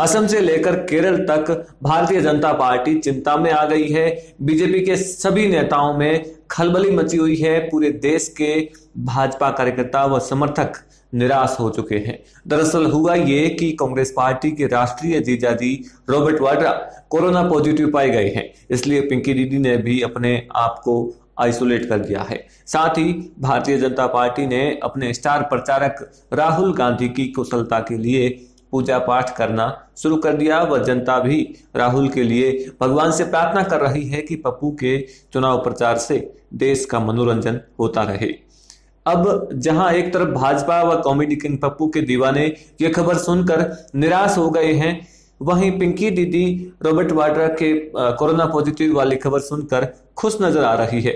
असम से लेकर केरल तक भारतीय जनता पार्टी चिंता में आ गई है। बीजेपी के सभी नेताओं में खलबली मची हुई है। पूरे देश के भाजपा कार्यकर्ता व समर्थक निराश हो चुके हैं। दरअसल हुआ ये कि कांग्रेस पार्टी के राष्ट्रीय जीजाजी रॉबर्ट वाड्रा कोरोना पॉजिटिव पाए गए हैं। इसलिए पिंकी दीदी ने भी अपने आप को आइसोलेट कर दिया है। साथ ही भारतीय जनता पार्टी ने अपने स्टार प्रचारक राहुल गांधी की कुशलता के लिए पूजा पाठ करना शुरू कर दिया। व जनता भी राहुल के लिए भगवान से प्रार्थना कर रही है कि पप्पू के चुनाव प्रचार से देश का मनोरंजन होता रहे। अब जहाँ एक तरफ़ भाजपा व कॉमेडी किंग पप्पू के दीवाने ये खबर सुनकर निराश हो गए हैं, वहीं पिंकी दीदी, रॉबर्ट वाड्रा के कोरोना पॉजिटिव वाली खबर सुनकर खुश नज़र आ रही है।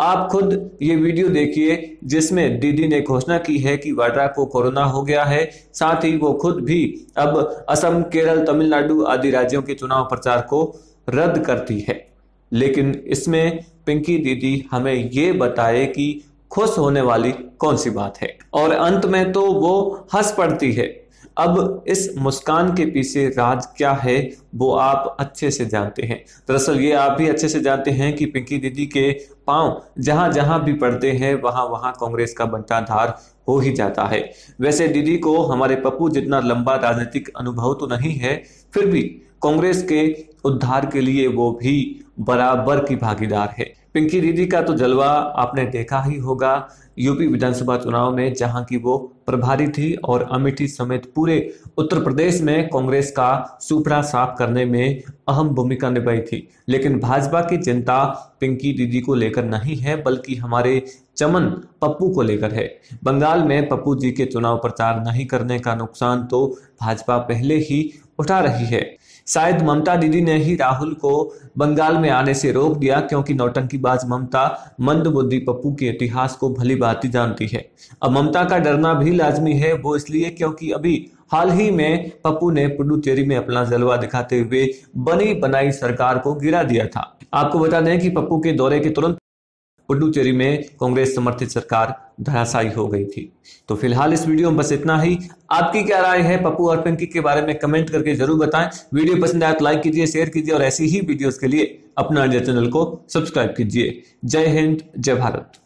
आप खुद ये वीडियो देखिए, जिसमें दीदी ने घोषणा की है कि वाड्रा को कोरोना हो गया है। साथ ही वो खुद भी अब असम, केरल, तमिलनाडु आदि राज्यों के चुनाव प्रचार को रद्द करती है। लेकिन इसमें पिंकी दीदी हमें ये बताए कि खुश होने वाली कौन सी बात है? और अंत में तो वो हंस पड़ती है। अब इस मुस्कान के पीछे राज क्या है, वो आप अच्छे से जानते हैं। दरअसल ये आप भी अच्छे से जानते हैं कि पिंकी दीदी के पाँव जहाँ जहाँ भी पड़ते हैं, वहाँ वहाँ कांग्रेस का बंटाधार हो ही जाता है। वैसे दीदी को हमारे पप्पू जितना लंबा राजनीतिक अनुभव तो नहीं है, फिर भी कांग्रेस के उद्धार के लिए वो भी बराबर की भागीदार है। पिंकी दीदी का तो जलवा आपने देखा ही होगा। यूपी विधानसभा चुनाव में जहाँ की वो प्रभारी थी और अमेठी समेत पूरे उत्तर प्रदेश में कांग्रेस का सुपड़ा साफ़ करने में अहम भूमिका निभाई थी। लेकिन भाजपा की चिंता पिंकी दीदी को लेकर नहीं है, बल्कि हमारे चमन पप्पू को लेकर है। बंगाल में पप्पू जी के चुनाव प्रचार नहीं करने का नुकसान तो भाजपा पहले ही उठा रही है। शायद ममता दीदी ने ही राहुल को बंगाल में आने से रोक दिया, क्योंकि नौटंकीबाज ममता मंद बुद्धि पप्पू के इतिहास को भली बात जानती है। अब ममता का डरना भी लाजमी है, वो इसलिए क्योंकि अभी हाल ही में पप्पू ने पुडुचेरी में अपना जलवा दिखाते हुए बनी बनाई सरकार को गिरा दिया था। आपको बता दें कि पप्पू के दौरे के तुरंत पुडुचेरी में कांग्रेस समर्थित सरकार धराशायी हो गई थी। तो फ़िलहाल इस वीडियो में बस इतना ही। आपकी क्या राय है? पप्पू और पिंकी के बारे में कमेंट करके ज़रूर बताएँ। वीडियो पसंद आए तो लाइक कीजिए, शेयर कीजिए और ऐसी ही वीडियोस के लिए अपना इंडिया चैनल को सब्सक्राइब कीजिए। जय हिंद, जय भारत।